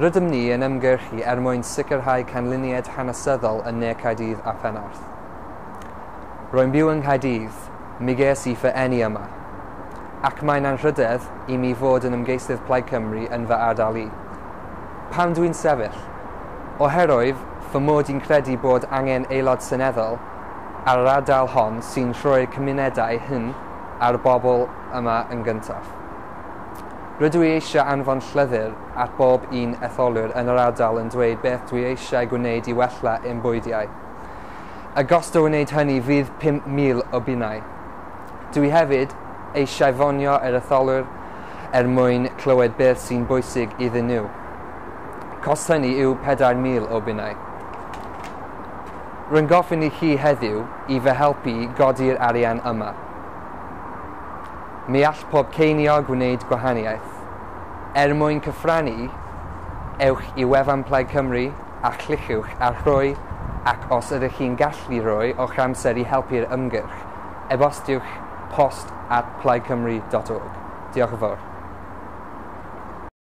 Rydym ni yn ymgyrchu er mwyn sicrhau canlyniad hanesyddol yn Ne Caerdydd a Penarth. Rwy'n byw yng Nghaerdydd, mi ges i fy eni yma, ac mae'n anrhydedd i mi fod yn ymgeisydd Plaid Cymru yn fy ardal i. Pam dwi'n sefyll? Oherwydd fy mod i'n credu bod angen aelod seneddol ar yr ardal hon sy'n rhoi'r cymunedau hyn ar bobl yma yn gyntaf. Rydw i eisiau anfon llyfr at bob un etholwyr yn yr ardal yn dweud beth dwi eisiau gwneud i wella ein bwydiau. Y gost o wneud hynny fydd 5,000 o bunau. Dwi hefyd eisiau fonio yr etholwyr er mwyn clywed beth sy'n bwysig iddyn nhw. Cost hynny yw 4,000 o bunnau. Rwy'n goffyn i chi heddiw i fy helpu godi'r arian yma. Mi all pob ceiniog wneud gwahaniaeth. Er mwyn cyffrannu, ewch i wefan Plaid Cymru a chlychwch ar rhoi ac os ydych chi'n gallu rhoi o'ch amser i helpu'r ymgyrch, e-bostiwch post at plaidcymru.org. Diolch yn fawr.